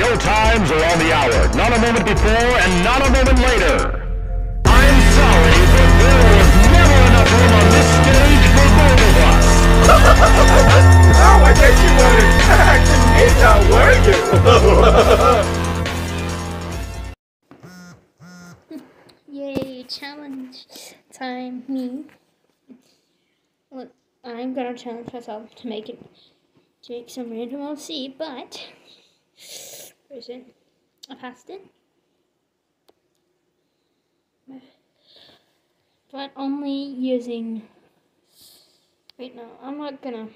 Showtimes are on the hour, not a moment before and not a moment later. I'm sorry, but there was never enough room on this stage for both of us. oh, I guess you wanted back to me now, were you? Yay, challenge time, me. Look, I'm gonna challenge myself to make it, to make some random OC, but, where is it? I passed it. But only using, wait no, I'm not gonna,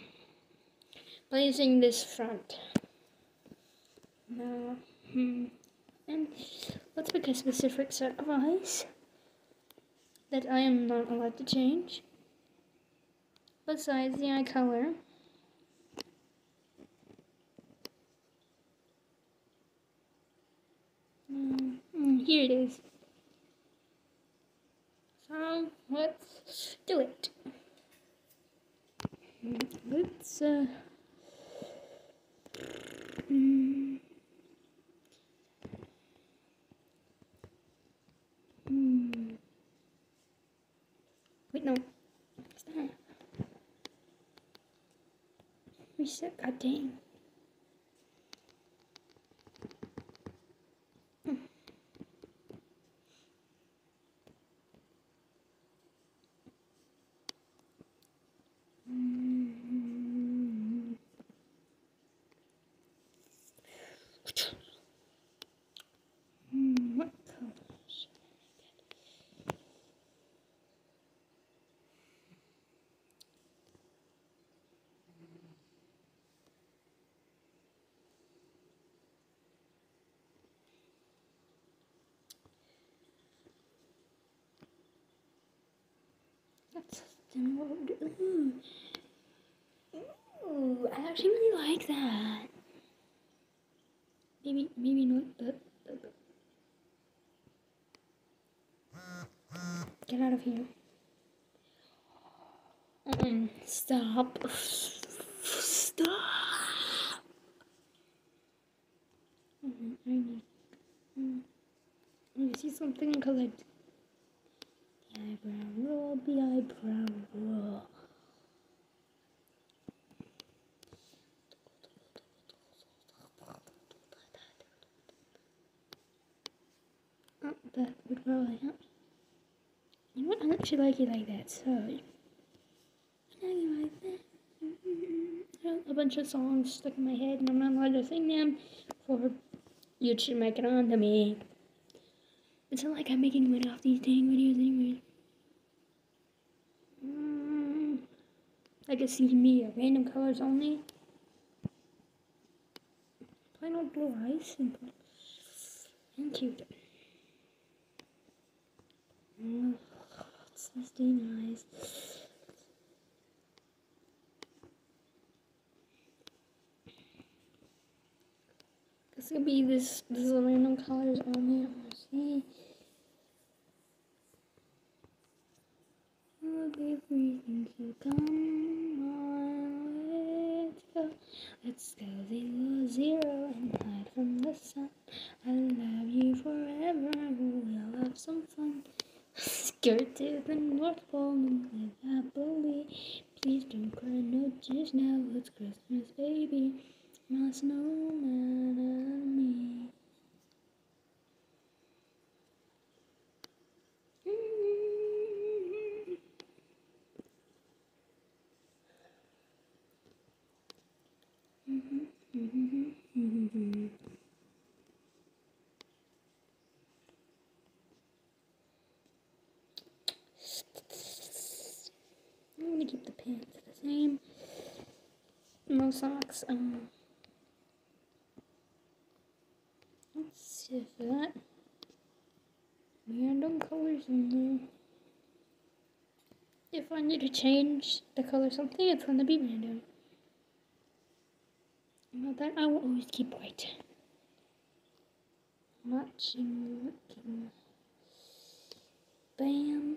but using this front. No, hmm. And let's pick a specific set of eyes that I am not allowed to change. Besides the eye color. Mm, mm, here it is. So let's do it. Let's uh. Wait, no. What's that? Reset, goddamn. Hmm, what colors? That's emerald. Ooh. Ooh, I actually really like that. Maybe, maybe not, but, but, but. Get out of here. Stop. Stop. Mm, I need. Mm. I see something colored. The eyebrow roll, the eyebrow roll. Oh, that would probably help. You know? I actually like it like that, so. I like it like that. A bunch of songs stuck in my head, and I'm not allowed to sing them for YouTube make it on to me. It's not like I'm making money off these dang videos anyway. Mm, I can see me random colors only. Plain old blue eyes and, and cute. Mm, What's this dang eyes? This could be this. This is random colors only. See. I'll be breathing to come Let's go zero zero and hide from the sun. I love you forever, we'll have some fun. Skirt to the North Pole and live happily. Please don't cry, no tears now. It's Christmas, baby. My snowman and me. I'm gonna keep the pants the same. No socks. Um. Let's see for that. Random colors in there. If I need to change the color something, it's gonna be random. Not that I will always keep white. Matching looking. Bam.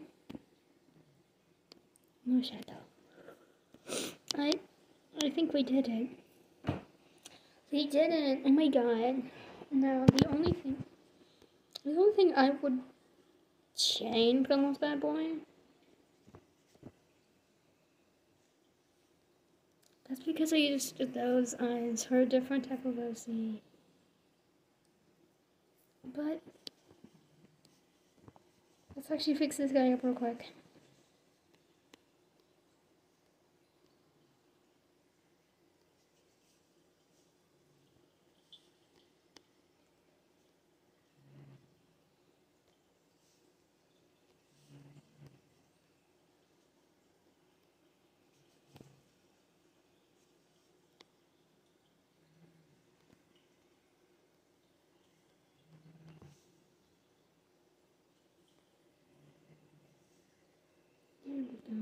No shadow. I I think we did it. We did it. Oh my god. Now, the only thing, the only thing I would change on this bad boy. That's because I used those eyes for a different type of OC. But let's actually fix this guy up real quick. Go.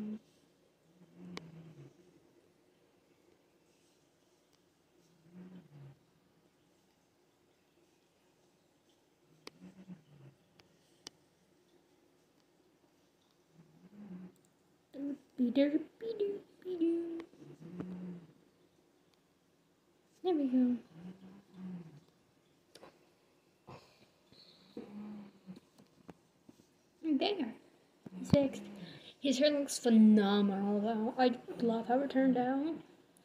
Beater, beater, beater. There we go. There. He's fixed. His hair looks phenomenal though. I love how it turned out.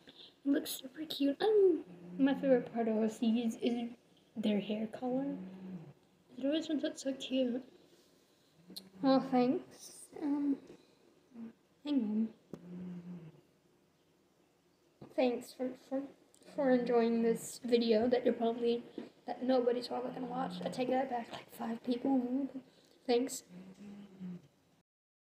It looks super cute. Um, my favorite part of OCs is their hair color. It always turns out so cute. Well, thanks. Um, hang on. Thanks for, for, for enjoying this video that you're probably, that nobody's probably gonna watch. I take that back, like five people. Thanks.